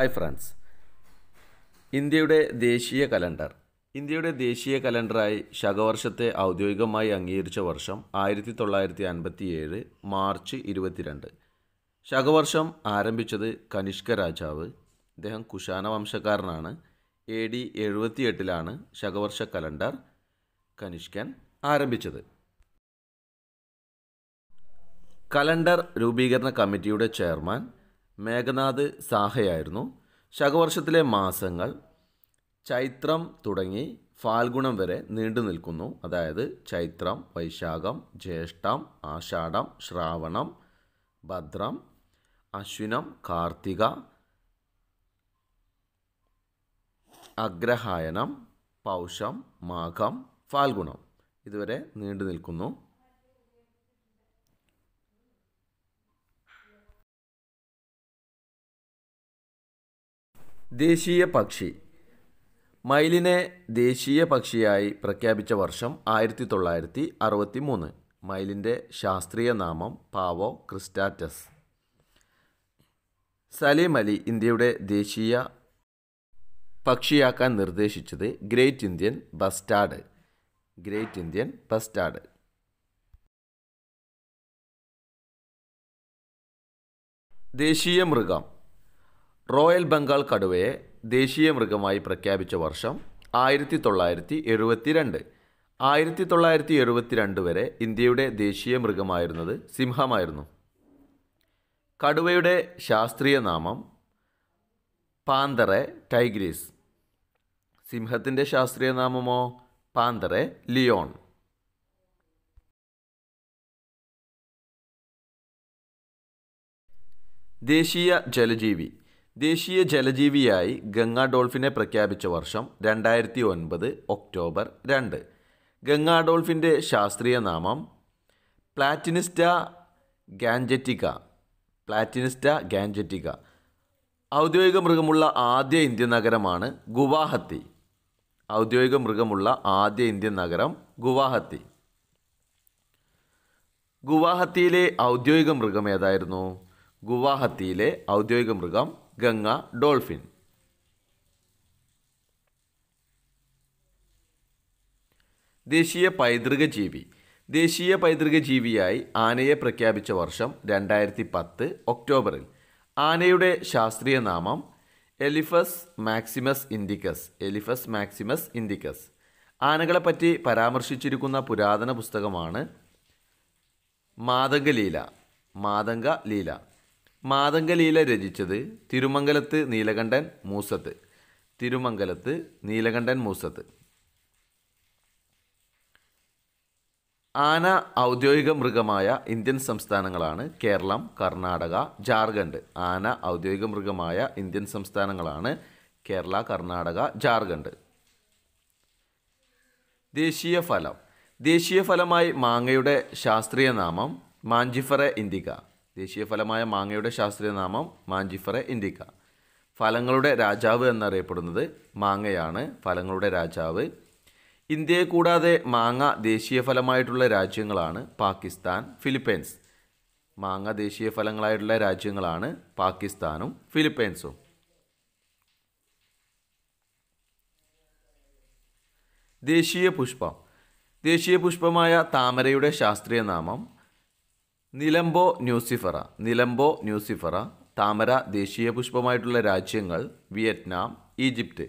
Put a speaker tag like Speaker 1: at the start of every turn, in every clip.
Speaker 1: Hi friends. ഇന്ത്യയുടെ ദേശീയ calendar. ഇന്ത്യയുടെ ദേശീയ കലണ്ടറായി ശകവർഷത്തെ ഔദ്യോഗികമായി അംഗീകരിച്ച വർഷം ആയിരത്തി തൊള്ളായിരത്തി അൻപത്തി ഏഴ് മാർച്ച് ഇരുപത്തിരണ്ട്. ശകവർഷം ആരംഭിച്ചത് കനിഷ്ക രാജാവ്. അദ്ദേഹം കുശാന വംശക്കാരനാണ്. എ ഡി എഴുപത്തിയെട്ടിലാണ് ശകവർഷ കലണ്ടർ കനിഷ്കൻ ആരംഭിച്ചത്. കലണ്ടർ രൂപീകരണ കമ്മിറ്റിയുടെ ചെയർമാൻ മേഘനാഥ് സാഹയായിരുന്നു. ശകവർഷത്തിലെ മാസങ്ങൾ ചൈത്രം തുടങ്ങി ഫാൽഗുണം വരെ നീണ്ടു നിൽക്കുന്നു. അതായത് ചൈത്രം വൈശാഖം ജ്യേഷ്ഠം ആഷാഢം ശ്രാവണം ഭദ്രം അശ്വിനം കാർത്തിക അഗ്രഹായനം പൗഷം മാഘം ഫാൽഗുണം ഇതുവരെ നീണ്ടു നിൽക്കുന്നു. ദേശീയ പക്ഷി മയിലിനെ ദേശീയ പക്ഷിയായി പ്രഖ്യാപിച്ച വർഷം ആയിരത്തി തൊള്ളായിരത്തി അറുപത്തി മൂന്ന് മയിലിന്റെ ശാസ്ത്രീയ നാമം പാവോ ക്രിസ്റ്റാറ്റസ്. സലീം അലി ഇന്ത്യയുടെ ദേശീയ പക്ഷിയാക്കാൻ നിർദ്ദേശിച്ചത് great Indian bustard great Indian bustard ദേശീയ മൃഗം. റോയൽ ബംഗാൾ കടുവയെ ദേശീയ മൃഗമായി പ്രഖ്യാപിച്ച വർഷം ആയിരത്തി തൊള്ളായിരത്തി എഴുപത്തിരണ്ട് ആയിരത്തി തൊള്ളായിരത്തി എഴുപത്തിരണ്ട് വരെ ഇന്ത്യയുടെ ദേശീയ മൃഗമായിരുന്നത് സിംഹമായിരുന്നു. കടുവയുടെ ശാസ്ത്രീയ നാമം പാന്തറെ ടൈഗ്രീസ്. സിംഹത്തിന്റെ ശാസ്ത്രീയ നാമമോ പാന്തറെ ലിയോൺ. ദേശീയ ജലജീവി. ദേശീയ ജലജീവിയായി ഗംഗാ ഡോൾഫിനെ പ്രഖ്യാപിച്ച വർഷം രണ്ടായിരത്തി ഒൻപത് ഒക്ടോബർ രണ്ട്. ഗംഗാ ഡോൾഫിന്റെ ശാസ്ത്രീയ നാമം പ്ലാറ്റിനിസ്റ്റ ഗാൻജറ്റിക്ക പ്ലാറ്റിനിസ്റ്റ ഗാൻജറ്റിക്ക ഔദ്യോഗിക മൃഗമുള്ള ആദ്യ ഇന്ത്യൻ നഗരമാണ് ഗുവാഹത്തി. ഔദ്യോഗിക മൃഗമുള്ള ആദ്യ ഇന്ത്യൻ നഗരം ഗുവാഹത്തി. ഗുവാഹത്തിയിലെ ഔദ്യോഗിക മൃഗം ഏതായിരുന്നു? ഗുവാഹത്തിയിലെ ഔദ്യോഗിക മൃഗം ഗംഗ ഡോൾഫിൻ. ദേശീയ പൈതൃക ജീവി ദേശീയ പൈതൃക ജീവിയായി ആനയെ പ്രഖ്യാപിച്ച വർഷം രണ്ടായിരത്തി പത്ത് ഒക്ടോബറിൽ. ആനയുടെ ശാസ്ത്രീയ നാമം Elephas maximus indicus. Elephas maximus indicus. ആനകളെപ്പറ്റി പരാമർശിച്ചിരിക്കുന്ന പുരാതന പുസ്തകമാണ് മാതംഗലീല. മാതംഗ ലീല മാതംഗലീല രചിച്ചത് തിരുമംഗലത്ത് നീലകണ്ഠൻ മൂസത്ത്. തിരുമംഗലത്ത് നീലകണ്ഠൻ മൂസത്ത്. ആന ഔദ്യോഗിക മൃഗമായ ഇന്ത്യൻ സംസ്ഥാനങ്ങളാണ് കേരളം കർണാടക ജാർഖണ്ഡ്. ആന ഔദ്യോഗിക മൃഗമായ ഇന്ത്യൻ സംസ്ഥാനങ്ങളാണ് കേരള കർണാടക ജാർഖണ്ഡ്. ദേശീയ ഫലം. ദേശീയ ഫലമായി മാങ്ങയുടെ ശാസ്ത്രീയ നാമം മാഞ്ചിഫറ ഇൻഡിക്ക ദേശീയ ഫലമായ മാങ്ങയുടെ ശാസ്ത്രീയ നാമം മാഞ്ചിഫറ ഇൻഡിക്ക ഫലങ്ങളുടെ രാജാവ് എന്നറിയപ്പെടുന്നത് മാങ്ങയാണ് ഫലങ്ങളുടെ രാജാവ്. ഇന്ത്യയെ കൂടാതെ മാങ്ങ ദേശീയ ഫലമായിട്ടുള്ള രാജ്യങ്ങളാണ് പാകിസ്ഥാൻ ഫിലിപ്പൈൻസ്. മാങ്ങ ദേശീയ ഫലങ്ങളായിട്ടുള്ള രാജ്യങ്ങളാണ് പാകിസ്ഥാനും ഫിലിപ്പൈൻസും. ദേശീയ പുഷ്പം ദേശീയ പുഷ്പമായ താമരയുടെ ശാസ്ത്രീയ നാമം നിലംബോ ന്യൂസിഫറ നിലംബോ ന്യൂസിഫറ താമര ദേശീയ പുഷ്പമായിട്ടുള്ള രാജ്യങ്ങൾ വിയറ്റ്നാം ഈജിപ്റ്റ്.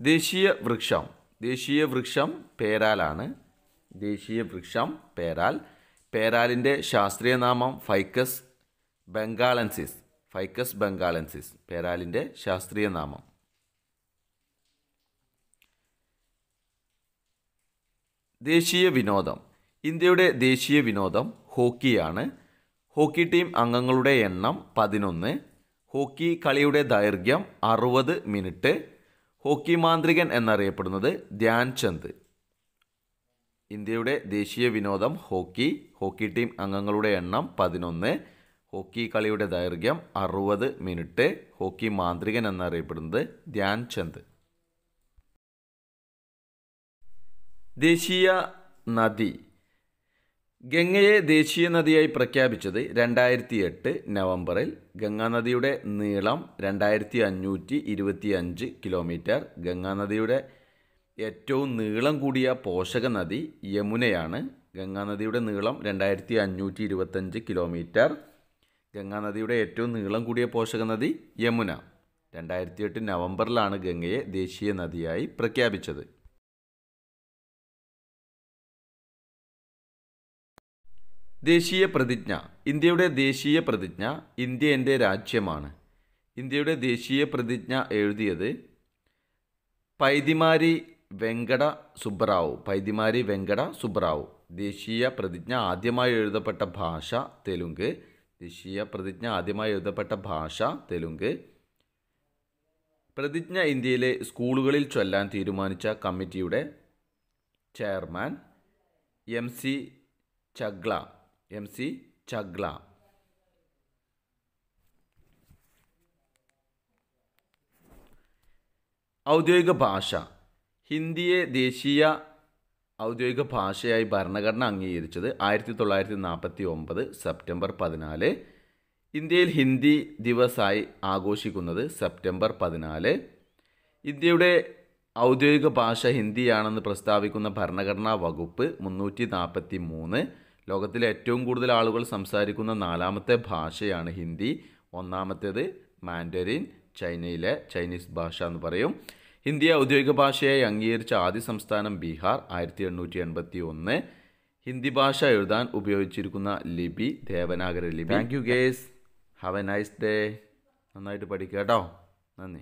Speaker 1: ദേശീയ വൃക്ഷം ദേശീയ വൃക്ഷം പേരാലാണ്. ദേശീയ വൃക്ഷം പേരാൽ പേരാലിന്റെ ശാസ്ത്രീയ നാമം ഫൈക്കസ് ബംഗാളൻസിസ് ഫൈക്കസ് ബംഗാളൻസിസ് പേരാലിന്റെ ശാസ്ത്രീയ നാമം. ദേശീയ വിനോദം ഇന്ത്യയുടെ ദേശീയ വിനോദം ഹോക്കിയാണ്. ഹോക്കി ടീം അംഗങ്ങളുടെ എണ്ണം പതിനൊന്ന്. ഹോക്കി കളിയുടെ ദൈർഘ്യം അറുപത് മിനിറ്റ്. ഹോക്കി മാന്ത്രികൻ എന്നറിയപ്പെടുന്നത് ധ്യാൻചന്ദ് ഇന്ത്യയുടെ ദേശീയ വിനോദം ഹോക്കി. ഹോക്കി ടീം അംഗങ്ങളുടെ എണ്ണം പതിനൊന്ന്. ഹോക്കി കളിയുടെ ദൈർഘ്യം അറുപത് മിനിറ്റ്. ഹോക്കി മാന്ത്രികൻ എന്നറിയപ്പെടുന്നത് ധ്യാൻചന്ദ് ദേശീയ നദി ഗംഗയെ ദേശീയ നദിയായി പ്രഖ്യാപിച്ചത് രണ്ടായിരത്തി എട്ട് നവംബറിൽ ഗംഗാനദിയുടെ നീളം രണ്ടായിരത്തി അഞ്ഞൂറ്റി ഇരുപത്തി അഞ്ച് കിലോമീറ്റർ ഗംഗാനദിയുടെ ഏറ്റവും നീളം കൂടിയ പോഷക നദി യമുനയാണ്. ഗംഗാനദിയുടെ നീളം രണ്ടായിരത്തി അഞ്ഞൂറ്റി ഇരുപത്തഞ്ച് കിലോമീറ്റർ ഗംഗാനദിയുടെ ഏറ്റവും നീളം കൂടിയ പോഷക നദി യമുന. രണ്ടായിരത്തി എട്ട് നവംബറിലാണ് ഗംഗയെ ദേശീയ നദിയായി പ്രഖ്യാപിച്ചത്. ദേശീയ പ്രതിജ്ഞ. ഇന്ത്യയുടെ ദേശീയ പ്രതിജ്ഞ ഇന്ത്യ എന്റെ രാജ്യമാണ്. ഇന്ത്യയുടെ ദേശീയ പ്രതിജ്ഞ എഴുതിയത് പൈതിമാരി വെങ്കട സുബ്രാവു. പൈതിമാരി വെങ്കട സുബ്രാവു. ദേശീയ പ്രതിജ്ഞ ആദ്യമായി എഴുതപ്പെട്ട ഭാഷ തെലുങ്ക്. ദേശീയ പ്രതിജ്ഞ ആദ്യമായി എഴുതപ്പെട്ട ഭാഷ തെലുങ്ക്. പ്രതിജ്ഞ ഇന്ത്യയിലെ സ്കൂളുകളിൽ ചൊല്ലാൻ തീരുമാനിച്ച കമ്മിറ്റിയുടെ chairman M C Chagla. M C Chagla ഔദ്യോഗിക ഭാഷ. ഹിന്ദിയെ ദേശീയ ഔദ്യോഗിക ഭാഷയായി ഭരണഘടന അംഗീകരിച്ചത് ആയിരത്തി തൊള്ളായിരത്തി നാൽപ്പത്തി ഒമ്പത് സെപ്റ്റംബർ പതിനാല്. ഇന്ത്യയിൽ ഹിന്ദി ദിവസായി ആഘോഷിക്കുന്നത് സെപ്റ്റംബർ പതിനാല്. ഇന്ത്യയുടെ ഔദ്യോഗിക ഭാഷ ഹിന്ദിയാണെന്ന് പ്രസ്താവിക്കുന്ന ഭരണഘടനാ വകുപ്പ് മുന്നൂറ്റി നാൽപ്പത്തി മൂന്ന് ലോകത്തിലെ ഏറ്റവും കൂടുതൽ ആളുകൾ സംസാരിക്കുന്ന നാലാമത്തെ ഭാഷയാണ് ഹിന്ദി. ഒന്നാമത്തേത് മാൻഡറിൻ ചൈനയിലെ ചൈനീസ് ഭാഷ എന്ന് പറയും. ഹിന്ദി ഔദ്യോഗിക ഭാഷയായി അംഗീകരിച്ച ആദ്യ സംസ്ഥാനം ബീഹാർ ആയിരത്തി എണ്ണൂറ്റി എൺപത്തി ഒന്ന് ഹിന്ദി ഭാഷ എഴുതാൻ ഉപയോഗിച്ചിരിക്കുന്ന ലിപി ദേവനാഗര ലിപി. Thank you guys have a nice day നന്നായിട്ട് പഠിക്കുക കേട്ടോ. നന്ദി.